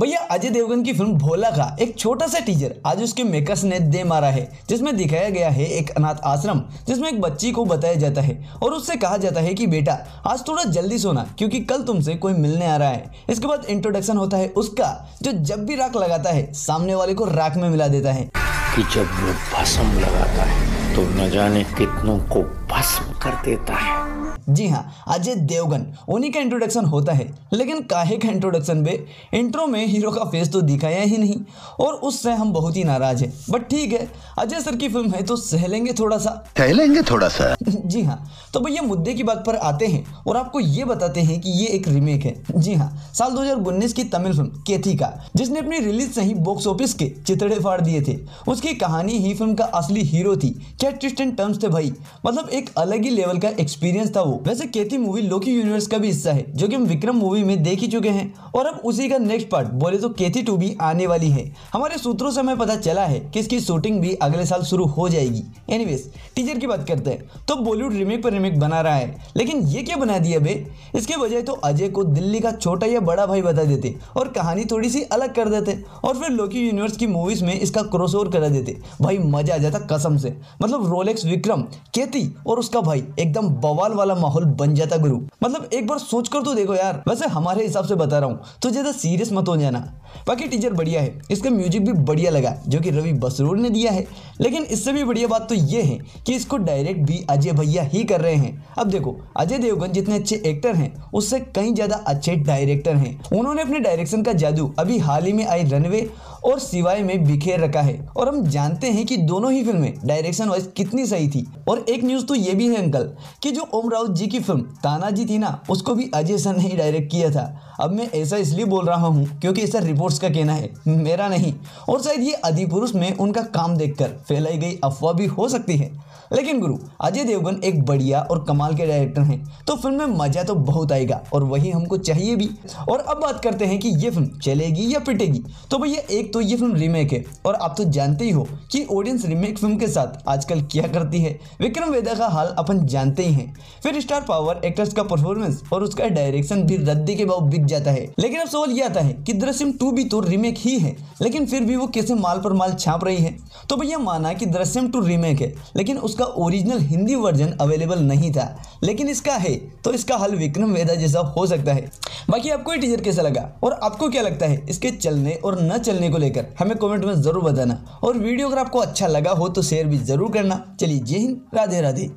भैया, अजय देवगन की फ़िल्म भोला का एक छोटा सा टीजर आज उसके मेकर्स ने दे मारा है, जिसमें दिखाया गया है एक अनाथ आश्रम, जिसमें एक बच्ची को बताया जाता है और उससे कहा जाता है कि बेटा, आज थोड़ा जल्दी सोना, क्योंकि कल तुमसे कोई मिलने आ रहा है। इसके बाद इंट्रोडक्शन होता है उसका, जो जब भी राख लगाता है, सामने वाले को राख में मिला देता है। कि जब वो भस्म लगाता है तो न जाने कितनों को भस्म कर देता है। जी हाँ अजय देवगन उन्हीं का इंट्रोडक्शन होता है। लेकिन काहे का इंट्रोडक्शन में इंट्रो में हीरो का फेस तो दिखाया ही नहीं और उससे हम बहुत ही नाराज़ हैं। बट ठीक है अजय सर की फ़िल्म है तो सह लेंगे थोड़ा सा सह लेंगे थोड़ा सा जी हाँ तो भैया मुद्दे की बात पर आते हैं और आपको ये बताते हैं कि ये एक रीमेक है। जी हाँ साल 2019 की तमिल फ़िल्म केथी का जिसने अपनी रिलीज़ से ही बॉक्स ऑफ़िस के चितड़े फाड़ दिए थे। उसकी कहानी ही फ़िल्म का असली हीरो थी। क्या ट्विस्ट एंड टर्म्स थे भाई? मतलब एक अलग ही लेवल का एक्सपीरियंस था वो। वैसे केती मूवी लोकी यूनिवर्स का भी हिस्सा है, जो कि हम विक्रम मूवी में देख ही चुके हैं। और अब उसी का नेक्स्ट पार्ट बोले तो केती टू भी आने वाली है। हमारे सूत्रों से हमें पता चला है कि इसकी शूटिंग भी अगले साल शुरू हो जाएगी। एनीवेज टीजर की बात करते हैं। तो बॉलीवुड रिमेक पर रिमेक बना रहा है। लेकिन ये क्या बना दिया बे? इसके बजाय तो अजय को दिल्ली का छोटा या बड़ा भाई बता देते और कहानी थोड़ी सी अलग कर देते और फिर लोकी यूनिवर्स की मूवीज़ में इसका क्रॉस ओवर करा देते। भाई, मज़ा आ जाता कसम से। मतलब रोलेक्स विक्रम केती और उसका भाई, एकदम बवाल वाला माहौल बन जाता गुरु। मतलब एक बार सोच कर तो देखो यार, वैसे हमारे हिसाब से बता रहा हूँ तो ज़्यादा सीरियस मत हो जाना बाकी टीचर बढ़िया है, इसका म्यूज़िक भी बढ़िया लगा, जो कि रवि बसरूर ने दिया है। लेकिन इससे भी बढ़िया बात तो ये है कि इसको डायरेक्ट भी अजय भैया ही कर रहे हैं। अब देखो, अजय देवगन जितने अच्छे एक्टर हैं, उससे कई ज़्यादा अच्छे डायरेक्टर हैं। उन्होंने अपने डायरेक्शन का जादू अभी हाल ही में आई रनवे और सिवाय में बिखेर रखा है। और हम जानते हैं कि दोनों ही फ़िल्में डायरेक्शन वाइज कितनी सही थी। और एक न्यूज़ तो ये भी है, अंकल, कि जो ओम राउत जी की फ़िल्म तानाजी थी ना, उसको भी अजय सर ने ही डायरेक्ट किया था। अब मैं ऐसा इसलिए बोल रहा हूँ क्योंकि ऐसा रिपोर्ट्स का कहना है, मेरा नहीं। और शायद ये अधिपुरुष में उनका काम देखकर फैलाई गई अफवाह भी हो सकती है। लेकिन गुरु, अजय देवगन एक बढ़िया और कमाल के डायरेक्टर हैं तो फ़िल्म में मज़ा तो बहुत आएगा, और वही हमको चाहिए भी। और अब बात करते हैं कि ये फ़िल्म चलेगी या पिटेगी। तो भैया, एक तो ये फ़िल्म रीमेक है। और आप तो जानते ही हो कि ऑडियंस रीमेक फ़िल्म के साथ आजकल क्या करती है। विक्रम वेदा का हाल अपन जानते ही हैं। फिर स्टार पावर एक्टर्स का परफॉर्मेंस और उसका डायरेक्शन भी रद्दी के भाव बिक जाता है। लेकिन अब सवाल ये आता है कि दृश्यम टू भी तो रीमेक ही है, लेकिन फिर भी वो कैसे माल पर माल छाप रही है? तो भैया माना कि दृश्यम टू रीमेक है, लेकिन उसका ओरिजिनल हिंदी वर्जन अवेलेबल नहीं था। लेकिन इसका है तो इसका हल विक्रम वेदा जैसा हो सकता है। बाकी आपको ये टीजर कैसा लगा? और आपको क्या लगता है इसके चलने और न चलने को लेकर? हमें कमेंट में ज़रूर बताना। और वीडियो अगर आपको अच्छा लगा हो तो शेयर भी ज़रूर करना। चलिए जय हिंद, राधे राधे।